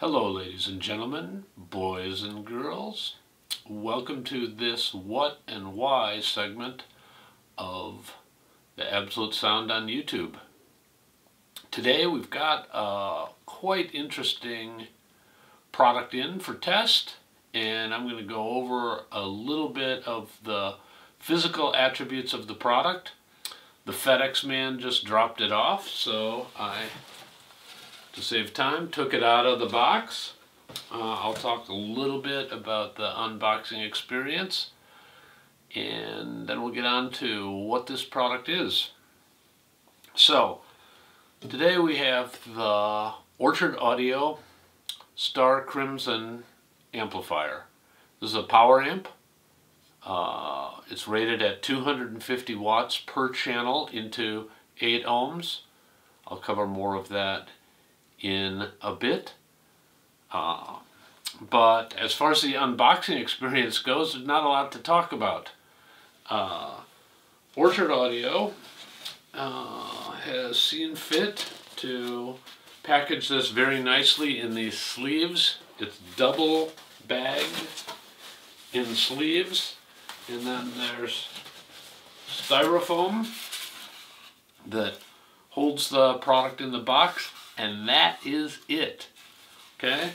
Hello ladies and gentlemen, boys and girls. Welcome to this what and why segment of the Absolute Sound on YouTube. Today we've got a quite interesting product in for test and I'm going to go over a little bit of the physical attributes of the product. The FedEx man just dropped it off so I to save time, took it out of the box. Uh, I'll talk a little bit about the unboxing experience and then we'll get on to what this product is. So, today we have the Orchard Audio Starkrimson amplifier. This is a power amp. Uh, it's rated at 250 watts per channel into 8 ohms. I'll cover more of that in a bit. Uh, but as far as the unboxing experience goes, there's not a lot to talk about. Uh, Orchard Audio uh, has seen fit to package this very nicely in these sleeves. It's double bagged in sleeves. And then there's styrofoam that holds the product in the box and that is it. Okay?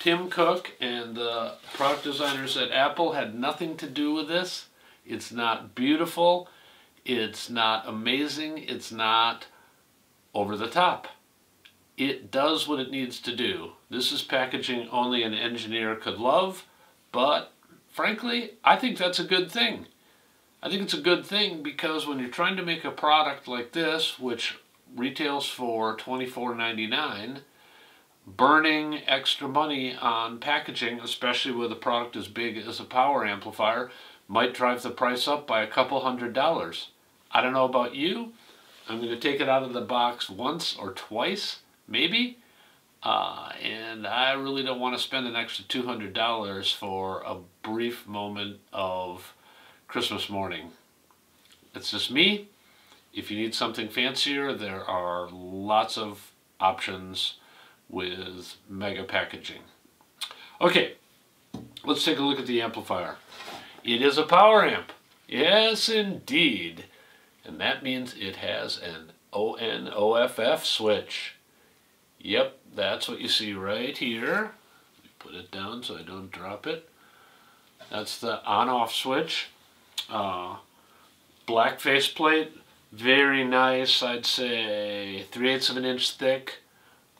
Tim Cook and the product designers at Apple had nothing to do with this. It's not beautiful. It's not amazing. It's not over the top. It does what it needs to do. This is packaging only an engineer could love, but frankly, I think that's a good thing. I think it's a good thing because when you're trying to make a product like this, which retails for $24.99, burning extra money on packaging, especially with a product as big as a power amplifier, might drive the price up by a couple hundred dollars. I don't know about you. I'm going to take it out of the box once or twice, maybe. Uh, and I really don't want to spend an extra $200 for a brief moment of Christmas morning. It's just me. If you need something fancier, there are lots of options with mega packaging. Okay, let's take a look at the amplifier. It is a power amp. Yes, indeed. And that means it has an ON-OFF switch. Yep, that's what you see right here. Put it down so I don't drop it. That's the on-off switch. Uh, black faceplate very nice, I'd say three eighths of an inch thick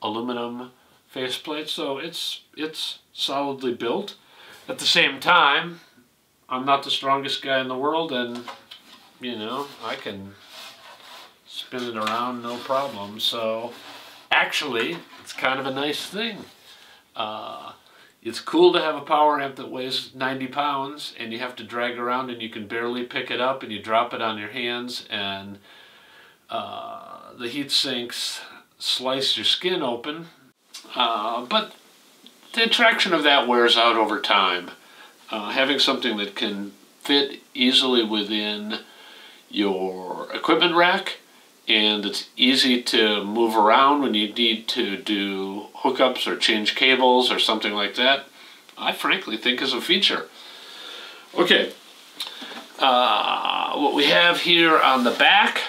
aluminum faceplate. So it's it's solidly built. At the same time, I'm not the strongest guy in the world and you know, I can spin it around no problem. So actually, it's kind of a nice thing. Uh, it's cool to have a power amp that weighs 90 pounds and you have to drag around and you can barely pick it up and you drop it on your hands and uh, the heat sinks slice your skin open. Uh, but the attraction of that wears out over time. Uh, having something that can fit easily within your equipment rack and it's easy to move around when you need to do hookups or change cables or something like that, I frankly think is a feature. Okay, uh, what we have here on the back,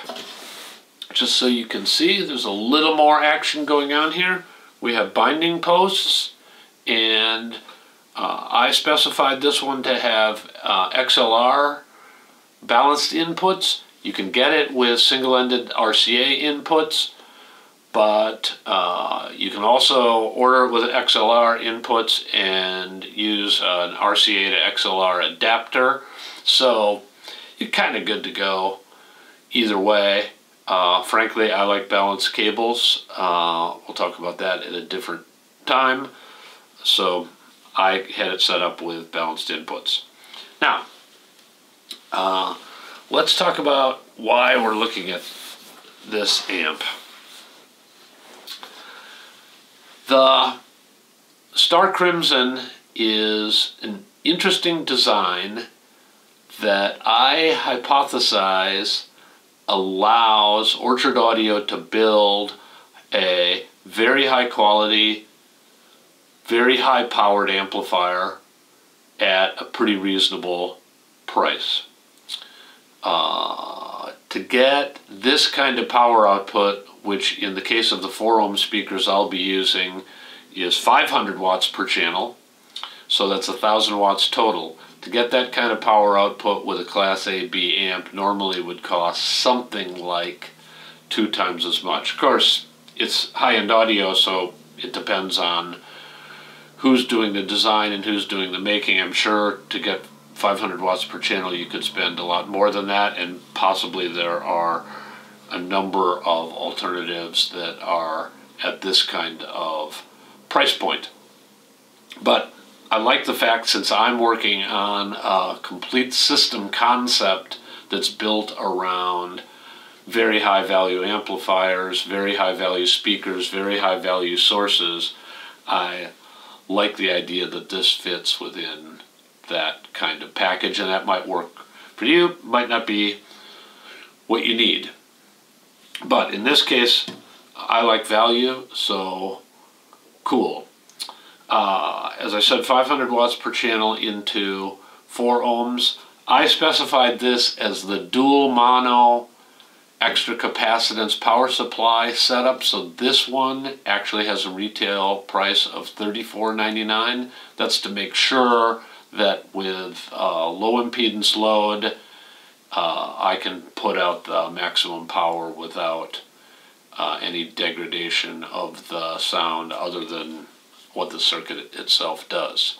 just so you can see, there's a little more action going on here. We have binding posts, and uh, I specified this one to have uh, XLR balanced inputs you can get it with single-ended RCA inputs, but uh, you can also order it with XLR inputs and use an RCA to XLR adapter. So you're kind of good to go either way. Uh, frankly, I like balanced cables. Uh, we'll talk about that at a different time. So I had it set up with balanced inputs. Now, uh, let's talk about why we're looking at this amp. The Starkrimson is an interesting design that I hypothesize allows Orchard Audio to build a very high quality very high powered amplifier at a pretty reasonable price. Uh, to get this kind of power output, which in the case of the 4 ohm speakers I'll be using is 500 watts per channel, so that's 1000 watts total. To get that kind of power output with a Class A B amp normally would cost something like two times as much. Of course, it's high-end audio, so it depends on who's doing the design and who's doing the making. I'm sure to get 500 watts per channel you could spend a lot more than that and possibly there are a number of alternatives that are at this kind of price point. But I like the fact since I'm working on a complete system concept that's built around very high value amplifiers, very high value speakers, very high value sources, I like the idea that this fits within that kind of package and that might work for you, might not be what you need. But in this case, I like value, so cool. Uh, as I said, 500 watts per channel into 4 ohms. I specified this as the dual mono extra capacitance power supply setup. So this one actually has a retail price of $34.99. That's to make sure that with uh, low impedance load, uh, I can put out the maximum power without uh, any degradation of the sound other than what the circuit itself does.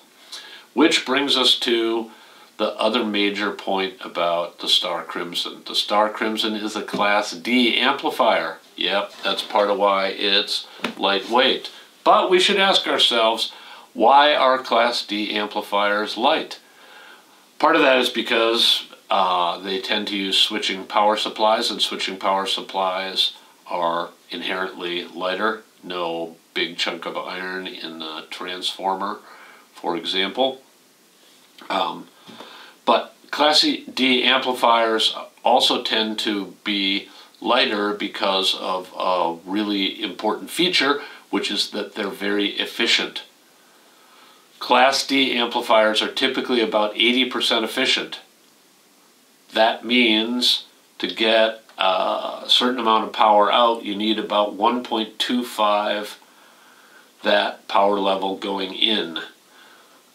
Which brings us to the other major point about the Starkrimson. The Starkrimson is a Class D amplifier. Yep, that's part of why it's lightweight. But we should ask ourselves, why are Class D amplifiers light? Part of that is because uh, they tend to use switching power supplies, and switching power supplies are inherently lighter. No big chunk of iron in the transformer, for example. Um, but Class D amplifiers also tend to be lighter because of a really important feature, which is that they're very efficient. Class D amplifiers are typically about 80% efficient. That means to get a certain amount of power out, you need about 1.25 that power level going in.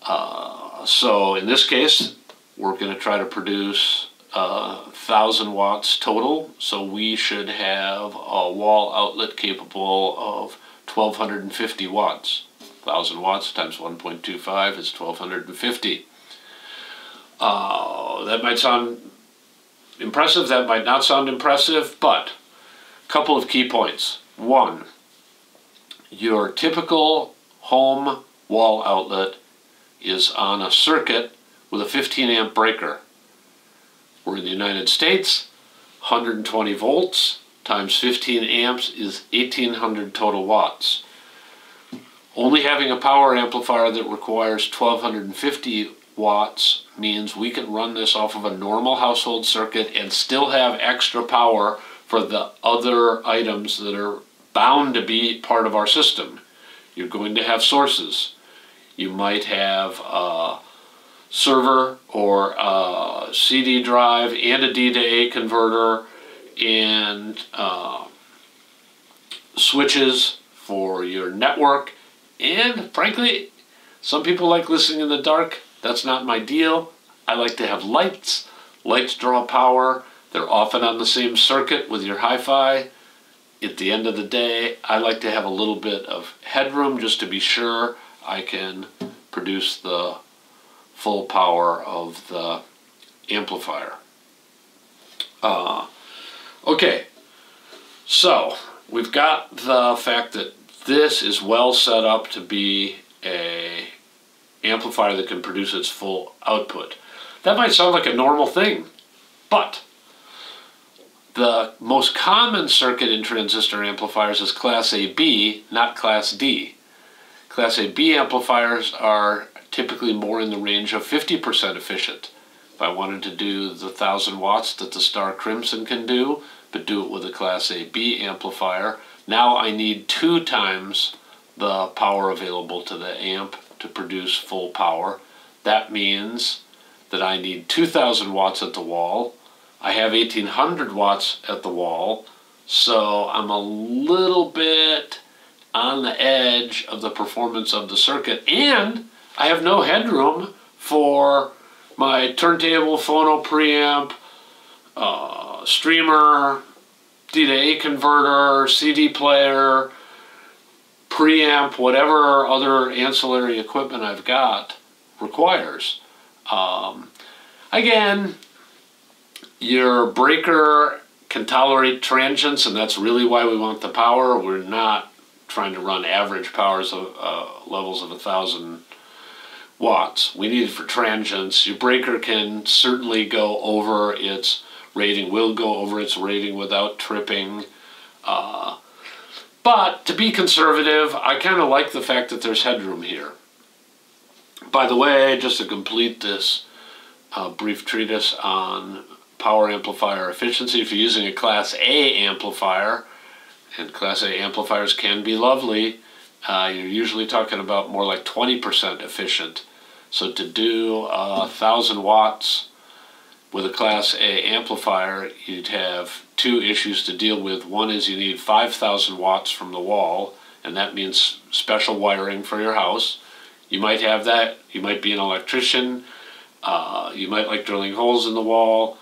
Uh, so in this case, we're going to try to produce uh, 1,000 watts total, so we should have a wall outlet capable of 1,250 watts. 1,000 watts times 1.25 is 1,250. Uh, that might sound impressive, that might not sound impressive, but a couple of key points. One, your typical home wall outlet is on a circuit with a 15 amp breaker. We're in the United States, 120 volts times 15 amps is 1800 total watts. Only having a power amplifier that requires 1250 watts means we can run this off of a normal household circuit and still have extra power for the other items that are bound to be part of our system. You're going to have sources. You might have a server or a CD drive and a D to A converter and uh, switches for your network. And frankly, some people like listening in the dark. That's not my deal. I like to have lights. Lights draw power. They're often on the same circuit with your hi-fi at the end of the day, I like to have a little bit of headroom just to be sure I can produce the full power of the amplifier. Uh, okay, so we've got the fact that this is well set up to be a amplifier that can produce its full output. That might sound like a normal thing, but the most common circuit in transistor amplifiers is Class AB, not Class D. Class AB amplifiers are typically more in the range of 50% efficient. If I wanted to do the 1000 watts that the Starkrimson can do, but do it with a Class AB amplifier, now I need two times the power available to the amp to produce full power. That means that I need 2000 watts at the wall. I have 1800 watts at the wall, so I'm a little bit on the edge of the performance of the circuit, and I have no headroom for my turntable, phono preamp, uh, streamer, D to A converter, CD player, preamp, whatever other ancillary equipment I've got requires. Um, again, your breaker can tolerate transients, and that's really why we want the power. We're not trying to run average powers of uh, levels of a thousand watts. We need it for transients. Your breaker can certainly go over its rating, will go over its rating without tripping. Uh, but to be conservative, I kind of like the fact that there's headroom here. By the way, just to complete this uh, brief treatise on power amplifier efficiency, if you're using a Class A amplifier, and Class A amplifiers can be lovely, uh, you're usually talking about more like 20% efficient. So to do uh, thousand watts with a Class A amplifier, you'd have two issues to deal with. One is you need 5,000 watts from the wall, and that means special wiring for your house. You might have that. You might be an electrician. Uh, you might like drilling holes in the wall.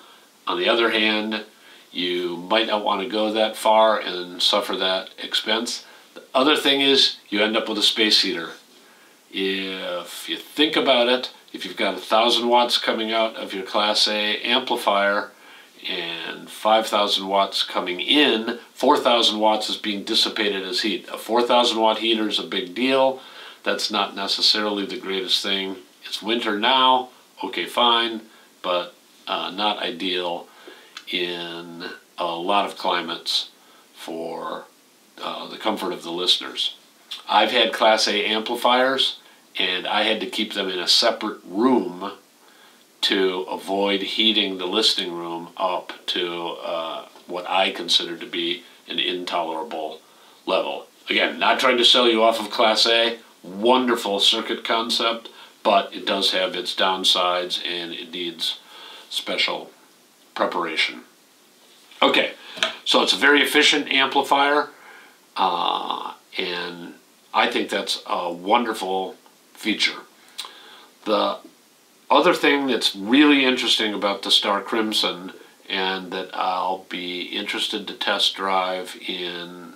On the other hand, you might not want to go that far and suffer that expense. The other thing is you end up with a space heater. If you think about it, if you've got thousand watts coming out of your Class A amplifier and 5,000 watts coming in, 4,000 watts is being dissipated as heat. A 4,000 watt heater is a big deal. That's not necessarily the greatest thing. It's winter now, okay, fine, but uh, not ideal in a lot of climates for uh, the comfort of the listeners. I've had Class A amplifiers and I had to keep them in a separate room to avoid heating the listening room up to uh, what I consider to be an intolerable level. Again, not trying to sell you off of Class A, wonderful circuit concept, but it does have its downsides and it needs special preparation. Okay, so it's a very efficient amplifier, uh, and I think that's a wonderful feature. The other thing that's really interesting about the Starkrimson and that I'll be interested to test drive in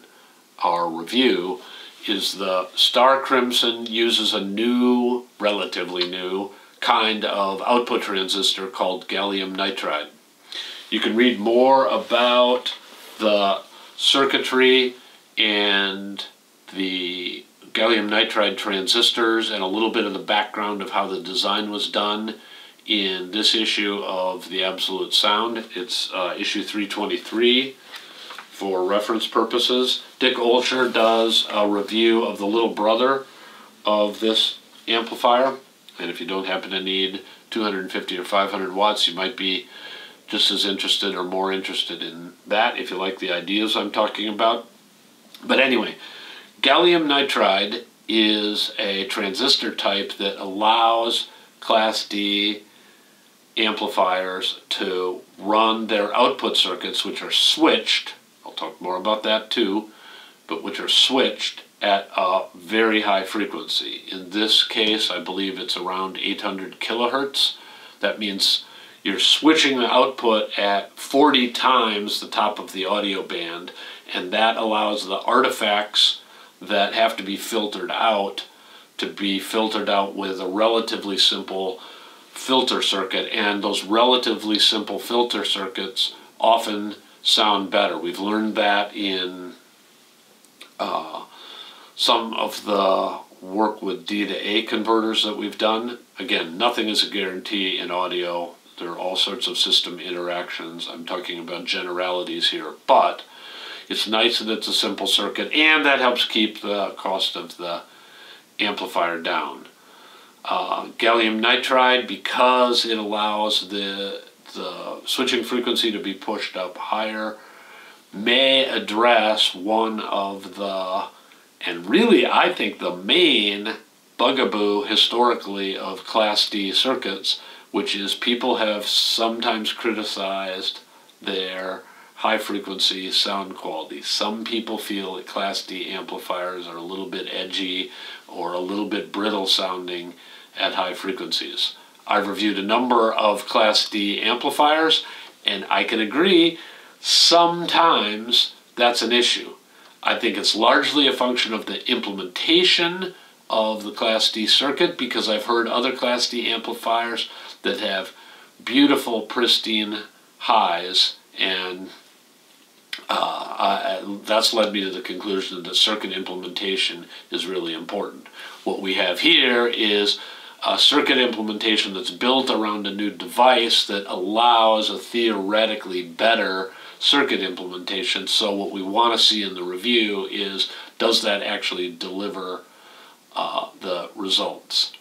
our review is the Starkrimson uses a new, relatively new, kind of output transistor called gallium nitride. You can read more about the circuitry and the gallium nitride transistors and a little bit of the background of how the design was done in this issue of the Absolute Sound. It's uh, issue 323 for reference purposes. Dick Olsher does a review of the little brother of this amplifier. And if you don't happen to need 250 or 500 watts, you might be just as interested or more interested in that if you like the ideas I'm talking about. But anyway, Gallium nitride is a transistor type that allows Class D amplifiers to run their output circuits, which are switched, I'll talk more about that too, but which are switched at a very high frequency. In this case, I believe it's around 800 kilohertz. That means you're switching the output at 40 times the top of the audio band, and that allows the artifacts that have to be filtered out to be filtered out with a relatively simple filter circuit and those relatively simple filter circuits often sound better. We've learned that in uh, some of the work with D to A converters that we've done. Again, nothing is a guarantee in audio. There are all sorts of system interactions. I'm talking about generalities here, but it's nice that it's a simple circuit, and that helps keep the cost of the amplifier down. Uh, gallium nitride, because it allows the, the switching frequency to be pushed up higher, may address one of the And really, I think the main bugaboo historically of Class D circuits, which is people have sometimes criticized their high frequency sound quality. Some people feel that Class D amplifiers are a little bit edgy or a little bit brittle sounding at high frequencies. I've reviewed a number of Class D amplifiers and I can agree sometimes that's an issue. I think it's largely a function of the implementation of the Class D circuit because I've heard other Class D amplifiers that have beautiful, pristine highs, and uh, I, that's led me to the conclusion that circuit implementation is really important. What we have here is a circuit implementation that's built around a new device that allows a theoretically better circuit implementation. So what we want to see in the review is does that actually deliver uh, the results.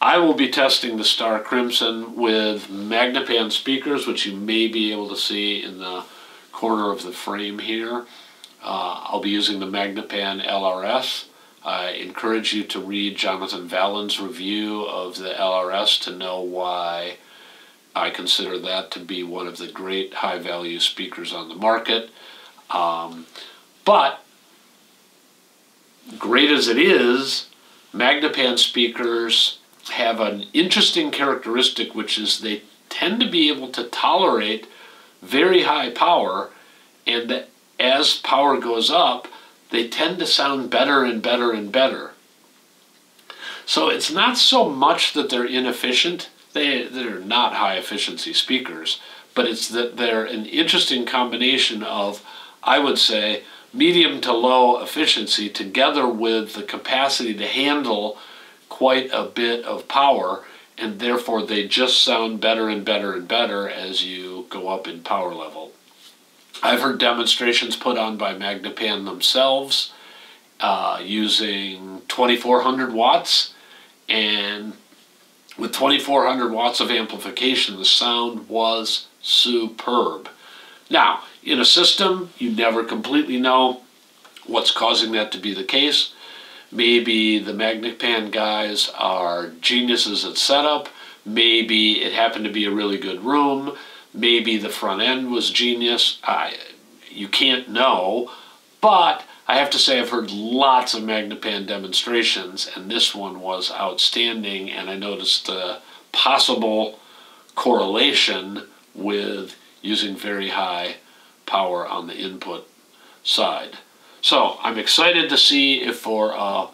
I will be testing the Starkrimson with Magnepan speakers, which you may be able to see in the corner of the frame here. Uh, I'll be using the Magnepan LRS. I encourage you to read Jonathan Valin's review of the LRS to know why I consider that to be one of the great high value speakers on the market. Um, but great as it is, Magnepan speakers have an interesting characteristic, which is they tend to be able to tolerate very high power, and as power goes up, they tend to sound better and better and better. So it's not so much that they're inefficient, they, they're not high efficiency speakers, but it's that they're an interesting combination of, I would say, medium to low efficiency together with the capacity to handle quite a bit of power and therefore they just sound better and better and better as you go up in power level. I've heard demonstrations put on by Magnepan themselves uh, using 2400 watts and with 2400 watts of amplification the sound was superb. Now, in a system, you never completely know what's causing that to be the case. Maybe the Magnepan guys are geniuses at setup. Maybe it happened to be a really good room. Maybe the front end was genius. I, you can't know. But I have to say I've heard lots of Magnepan demonstrations, and this one was outstanding, and I noticed a possible correlation with using very high power on the input side. So I'm excited to see if for, uh,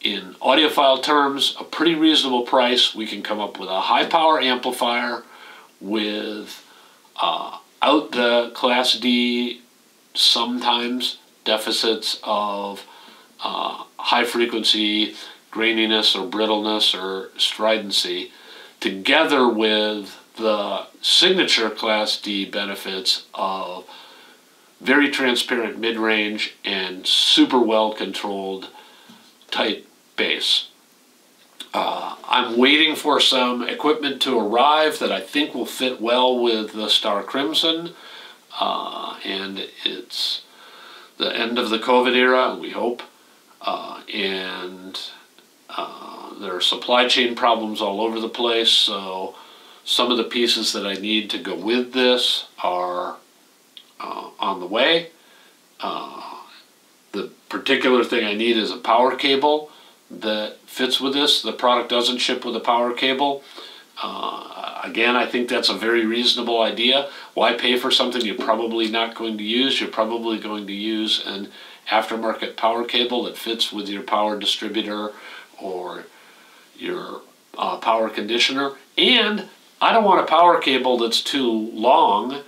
in audiophile terms, a pretty reasonable price, we can come up with a high power amplifier with uh, out the Class D sometimes deficits of uh, high frequency graininess or brittleness or stridency together with the signature Class D benefits of very transparent mid-range and super well controlled tight bass. Uh, I'm waiting for some equipment to arrive that I think will fit well with the Starkrimson uh, and it's the end of the COVID era, we hope, uh, and uh, there are supply chain problems all over the place, so some of the pieces that I need to go with this are uh, on the way. Uh, the particular thing I need is a power cable that fits with this. The product doesn't ship with a power cable. Uh, again, I think that's a very reasonable idea. Why pay for something you're probably not going to use? You're probably going to use an aftermarket power cable that fits with your power distributor or your uh, power conditioner. And I don't want a power cable that's too long.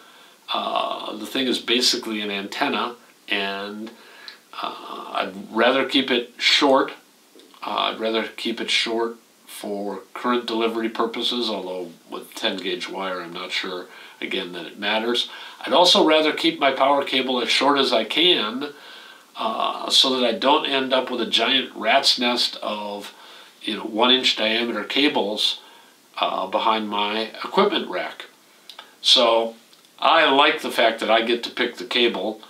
Uh, the thing is basically an antenna, and uh, I'd rather keep it short. Uh, I'd rather keep it short for current delivery purposes, although with 10 gauge wire, I'm not sure, again, that it matters. I'd also rather keep my power cable as short as I can uh, so that I don't end up with a giant rat's nest of you know, one inch diameter cables uh, behind my equipment rack. So I like the fact that I get to pick the cable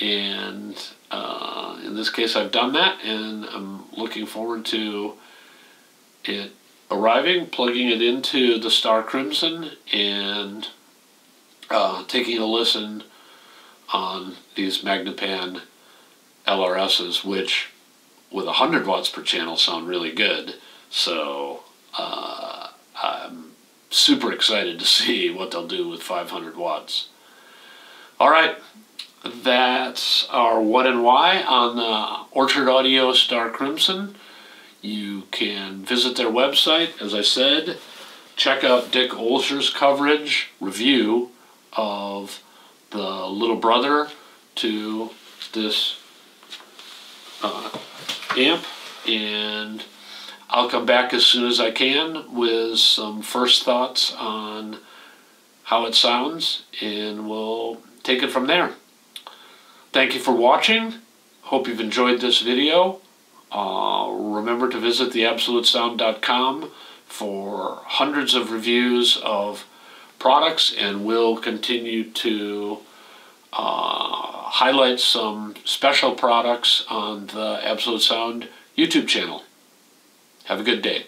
And uh, in this case, I've done that, and I'm looking forward to it arriving, plugging it into the Starkrimson, and uh, taking a listen on these Magnepan LRSs, which with 100 watts per channel sound really good. So uh, I'm super excited to see what they'll do with 500 watts. All right, that's our what and why on the Orchard Audio Starkrimson. You can visit their website, as I said, check out Dick Olsher's coverage, review of the little brother to this uh, amp, and I'll come back as soon as I can with some first thoughts on how it sounds, and we'll take it from there. Thank you for watching. Hope you've enjoyed this video. Uh, remember to visit theabsolutesound.com for hundreds of reviews of products, and we'll continue to uh, highlight some special products on the Absolute Sound YouTube channel. Have a good day.